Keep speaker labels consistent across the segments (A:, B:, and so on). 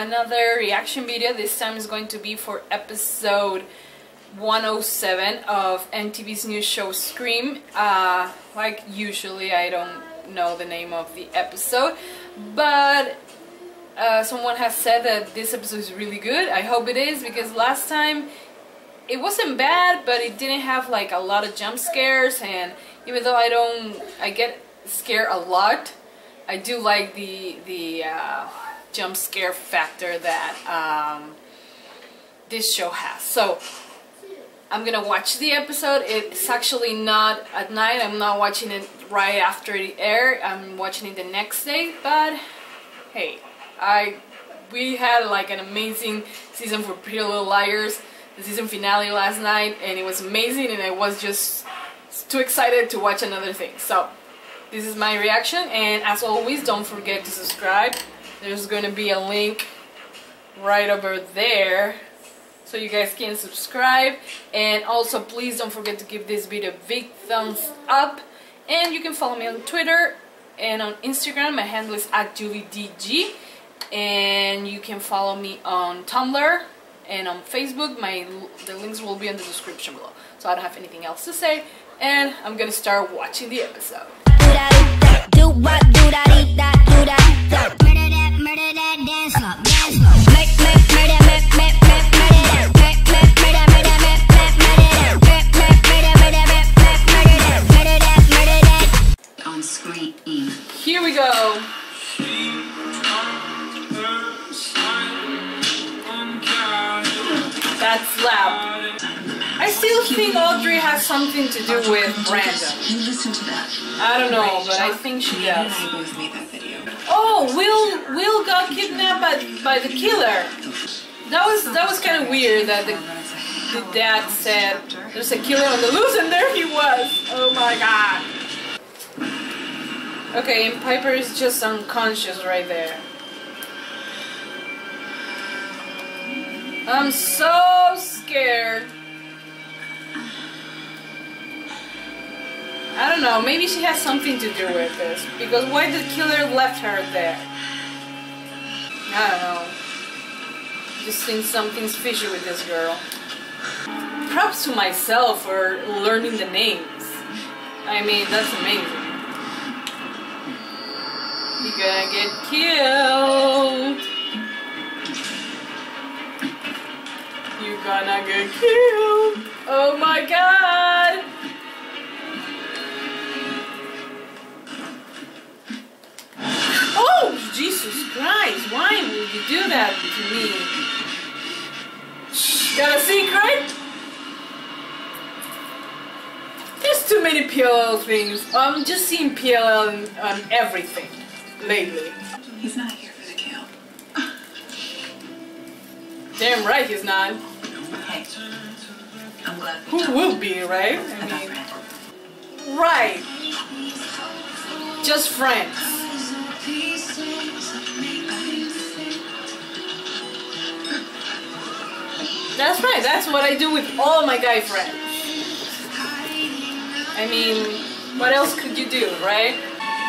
A: another reaction video. This time is going to be for episode 107 of MTV's new show Scream. Uh, like usually I don't know the name of the episode, but uh, someone has said that this episode is really good. I hope it is because last time it wasn't bad, but it didn't have like a lot of jump scares and even though I don't, I get scared a lot, I do like the, the uh, jump scare factor that um, this show has. So I'm gonna watch the episode. It's actually not at night. I'm not watching it right after it air. I'm watching it the next day. But hey, I we had like an amazing season for Pretty Little Liars. The season finale last night, and it was amazing. And I was just too excited to watch another thing. So this is my reaction. And as always, don't forget to subscribe. There's gonna be a link right over there so you guys can subscribe. And also please don't forget to give this video a big thumbs up. And you can follow me on Twitter and on Instagram. My handle is JuliDG and you can follow me on Tumblr and on Facebook. My the links will be in the description below. So I don't have anything else to say. And I'm gonna start watching the episode murder that murder dance up dance up make make murder make make Here we go. That's loud. I still think Audrey has something to do with Brandon.
B: You listen to that.
A: I don't know, but I think she does. Oh, Will Will got kidnapped by, by the killer. That was that was kind of weird that the the dad said there's a killer on the loose and there he was. Oh my god. Okay, and Piper is just unconscious right there. I'm so scared. I don't know, maybe she has something to do with this. Because why the killer left her there? I don't know. Just think something's fishy with this girl. Props to myself for learning the names. I mean, that's amazing. You're gonna get killed. You're gonna get killed. Oh my god. Jesus Christ. Why would you do that to me? Got a secret? There's too many PLL things. I'm just seeing PLL on, on everything lately.
B: He's not here for the kill.
A: Damn right he's not.
B: Hey, I'm glad
A: Who
B: talked
A: will be, right? I mean, right. Just friends. That's right, that's what I do with all my guy friends. I mean, what else could you do, right?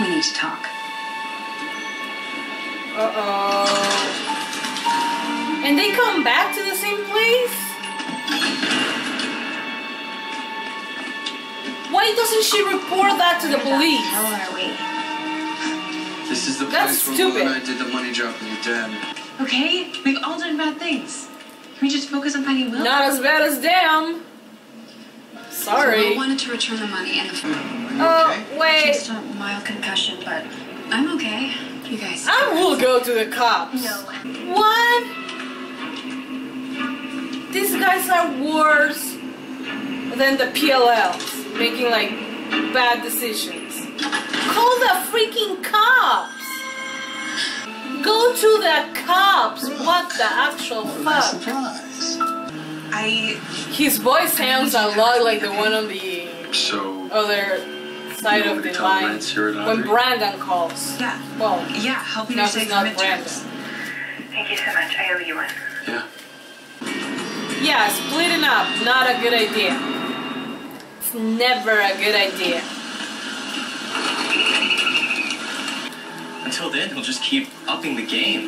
B: We need to talk.
A: Uh-oh. And they come back to the same place? Why doesn't she report that to the police?
B: How are we?
C: This is the
A: That's
C: place where Will
A: stupid.
C: and I did the money drop on your dad.
B: Okay, we've all done bad things. Can we just focus on finding Will?
A: Not as bad as them.
B: So
A: Sorry.
B: Will wanted to return the money and the
C: Are you
A: Oh,
C: okay?
A: wait.
B: just a mild concussion, but I'm okay. You guys.
A: I will go to the cops.
B: No.
A: What? These guys are worse than the PLLs, making like bad decisions. Call the freaking cops! Go to the cops! What the actual
C: Nice
A: fuck?
C: surprise.
B: I
A: His voice sounds a lot like the one on the
C: So,
A: other side of the line
C: Lance here at
A: when Brandon calls.
B: yeah
A: Well,
B: yeah helping
A: no,
B: you
A: he's
B: save
A: not Brandon.
B: midterms.
D: Thank you so much. I owe you one.
C: yeah.
A: Yeah, splitting up, not a good idea. It's never a good idea.
E: Until then, he'll just keep upping the game.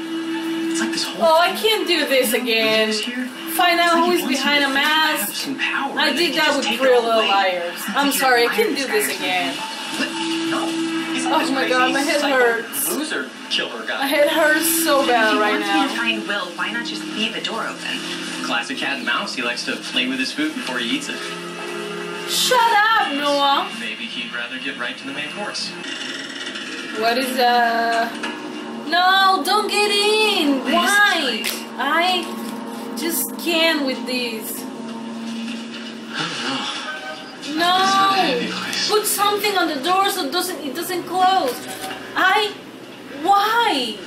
E: It's like this whole.
A: Oh, I can't do this again. Find out
E: like
A: who
E: he
A: is
E: wants
A: behind a
E: to think you have
A: mask. I did that with
E: take
A: Pretty
E: it all
A: Little. Liars. I'm sorry, I can't do this again.
E: No.
A: Oh my God, my head hurts.
E: Loser killer guy.
A: My head hurts so
D: If
A: bad right
D: wants me to find Will, why not just leave the door open?
E: Classic cat and mouse. He likes to play with his food before he eats it.
A: Shut up, Noah.
E: Maybe he'd rather get right to the main course.
A: What is uh? No, don't get in. Why? I just can't with these. No. Put something on the door so it doesn't it doesn't close. I. Why?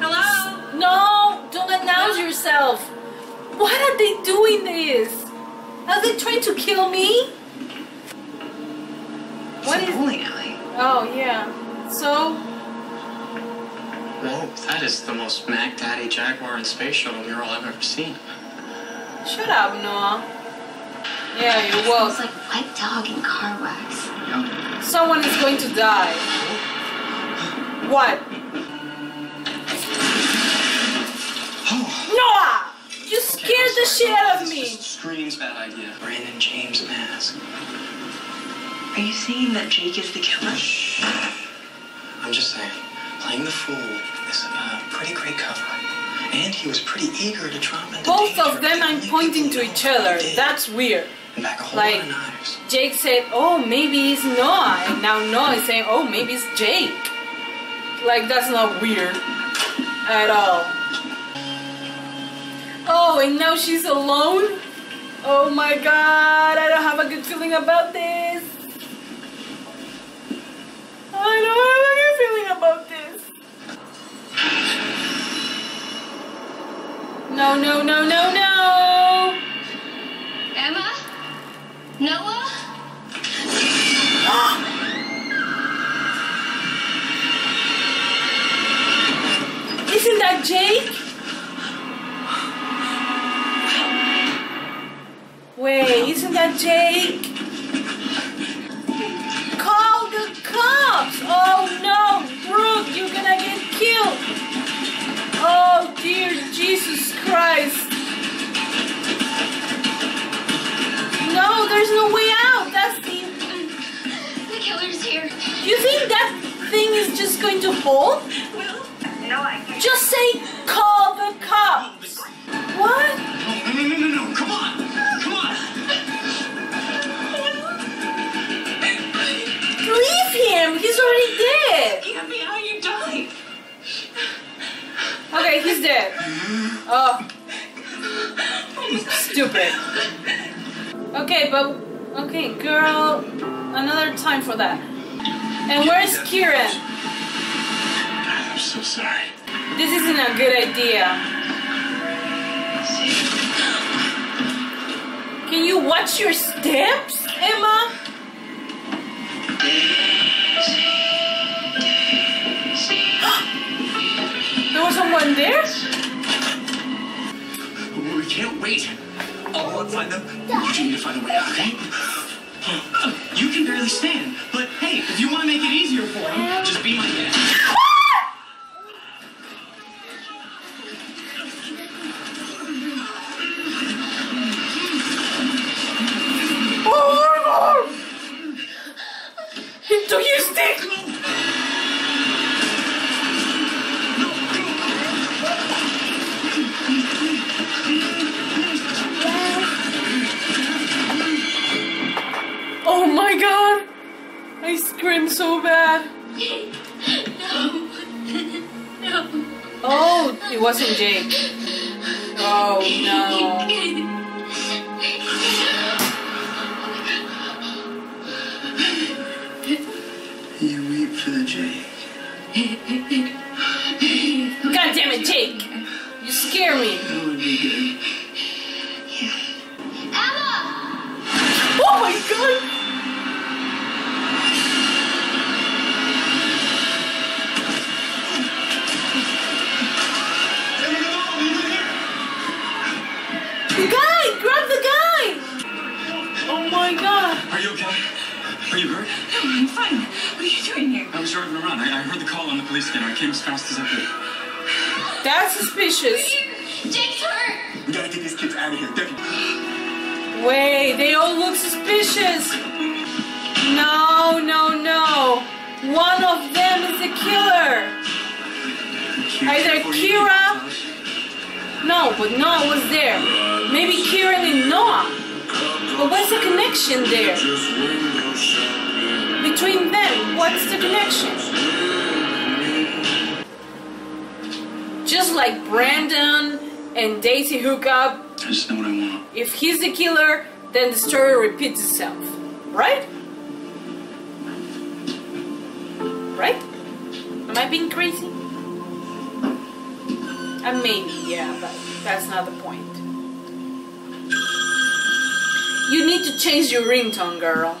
D: Hello?
A: No, don't announce yourself. Why are they doing this? Are they trying to kill me? What
D: it's bowling alley.
A: Oh yeah. So
F: Whoa, that is the most Mac Daddy Jaguar and space shuttle mural I've ever seen.
A: shut up, Noah. Yeah, you
G: Smells
A: will.
G: like wet dog and car wax.
A: Someone is going to die. What? Noah! You scared the shit out of me.
E: Screams bad idea.
F: Brandon James mask.
D: Are you saying that Jake is the killer?
F: I'm just saying, playing the fool is a pretty great cover. And he was pretty eager to drop into
A: Both
F: danger
A: of them
F: I'm
A: pointing to each other. That's weird.
F: And back a whole
A: like-
F: lot of knives.
A: Jake said, "Oh, maybe it's Noah," and now Noah is saying, "Oh, maybe it's Jake." Like that's not weird at all. Oh, and now she's alone. Oh my God! I don't have a good feeling about this. I don't have a feeling about this. No, no, no, no, no!
G: Emma? Noah?
A: Isn't that Jake? Wait, isn't that Jake? There's no way out! That's the.
G: The killer's here.
A: You think that thing is just going to fall?
D: No, I can't.
A: Just say, call the cops! What?
E: No, no, no, no, no. Come on. Come on.
A: Leave him! He's already dead!
D: Get me out, you died.
A: Okay, he's dead. Mm-hmm. Oh. Stupid. Okay, but. Okay, girl. Another time for that. And where's Kieran?
C: I'm so sorry.
A: This isn't a good idea. Can you watch your steps, Emma? there was someone there?
E: We can't wait. Them. You need to find a way out, okay? You can barely stand, but hey, if you want to make it easier for him,
A: it wasn't Jake. Oh no.
C: You weep for the Jake.
A: God damn it, Jake! You scare me.
C: That would be good.
G: Emma!
A: Oh my god!
B: Doing here?
E: I was driving around. I, I heard the call on the police scanner. I came as fast as I could.
A: That's suspicious.
G: Jake's hurt.
C: We gotta get these kids out of here. Debbie.
A: Wait, they all look suspicious. No, no, no. One of them is the killer. Either Kieran. No, but Noah was there. Maybe Kieran and Noah. But what's the connection there? Between them, what's the connection? Just like Brandon and Daisy hook up,
C: I just know what I want.
A: if he's the killer, then the story repeats itself. Right? Right? Am I being crazy? Uh, maybe, yeah, but that's not the point. You need to change your ringtone, girl.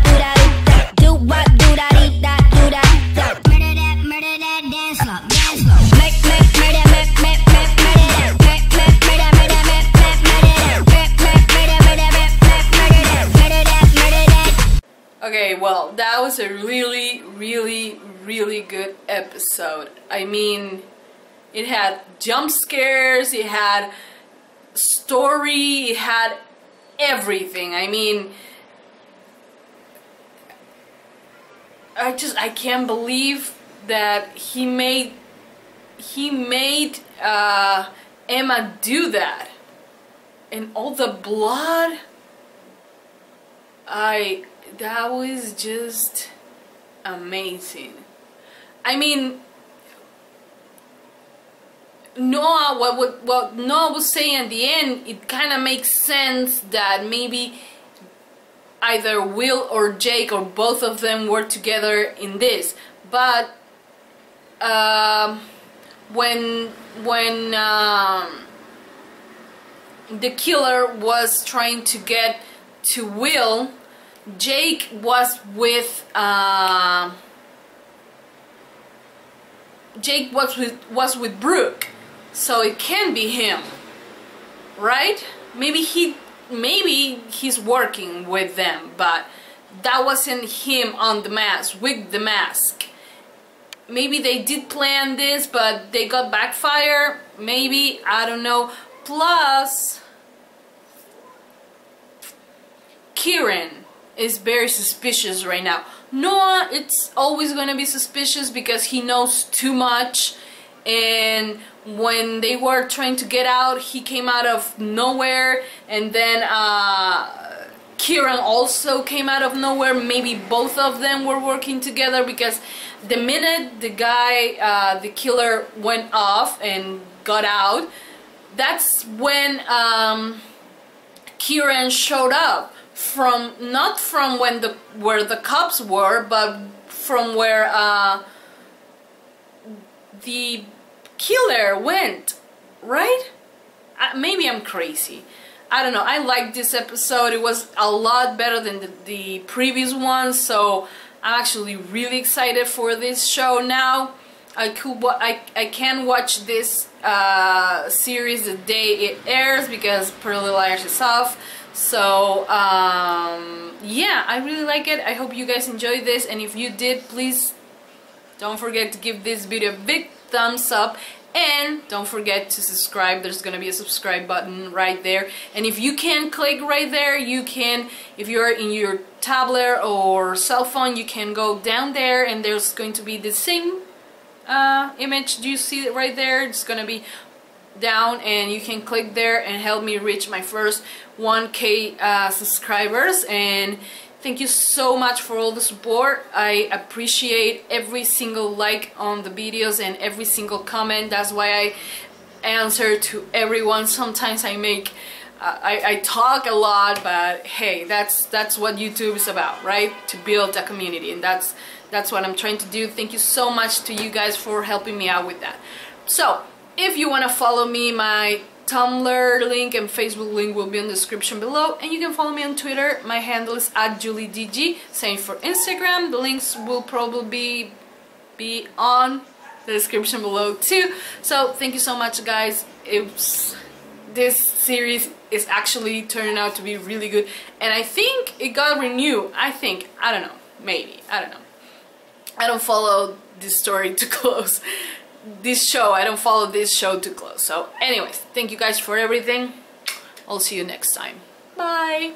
A: That,
H: murder that.
A: Okay, well, that was a really, really, really good episode. I mean, it had jump scares, it had story, it had everything. I mean, I just I can't believe that he made he made uh, Emma do that, and all the blood. I that was just amazing. I mean, Noah, what what what Noah was saying at the end, it kind of makes sense that maybe either Will or Jake or both of them were together in this. But um, when when um, the killer was trying to get to Will, Jake was with. Uh, Jake was with was with Brooke, so it can be him, right? Maybe he maybe he's working with them, but that wasn't him on the mask with the mask. Maybe they did plan this, but they got backfire. Maybe I don't know. Plus, Kieran is very suspicious right now. Noah, it's always gonna be suspicious because he knows too much and when they were trying to get out he came out of nowhere. And then uh, Kieran also came out of nowhere. Maybe both of them were working together because the minute the guy uh, the killer went off and got out that's when um, Kieran showed up from not from when the where the cops were but from where uh, the killer went, right? Uh, maybe I'm crazy. I don't know. I liked this episode. It was a lot better than the, the previous one, so I'm actually really excited for this show now. I could I, I can watch this uh, series the day it airs because Pretty Little Liars is off. So um, yeah, I really like it. I hope you guys enjoyed this, and if you did, please don't forget to give this video a big thumbs up. And don't forget to subscribe. There's gonna be a subscribe button right there. And if you can click right there you can if you're in your tablet or cell phone you can go down there and there's going to be the same uh, image. Do you see it right there? It's gonna be down and you can click there and help me reach my first 1k uh, subscribers. And Thank you so much for all the support. I appreciate every single like on the videos and every single comment. That's why I answer to everyone. Sometimes I make uh, I, I talk a lot, but hey, that's that's what YouTube is about, right? To build a community, and that's that's what I'm trying to do. Thank you so much to you guys for helping me out with that. So, if you want to follow me, my Tumblr link and Facebook link will be in the description below, and you can follow me on Twitter. My handle is at JuliDG. Same for Instagram. The links will probably be be on the description below too. So thank you so much, guys. It's this series is actually turning out to be really good and I think it got renewed I think I don't know maybe I don't know I don't follow this story too close this show I don't follow this show too close. So anyways thank you guys for everything. I'll see you next time. Bye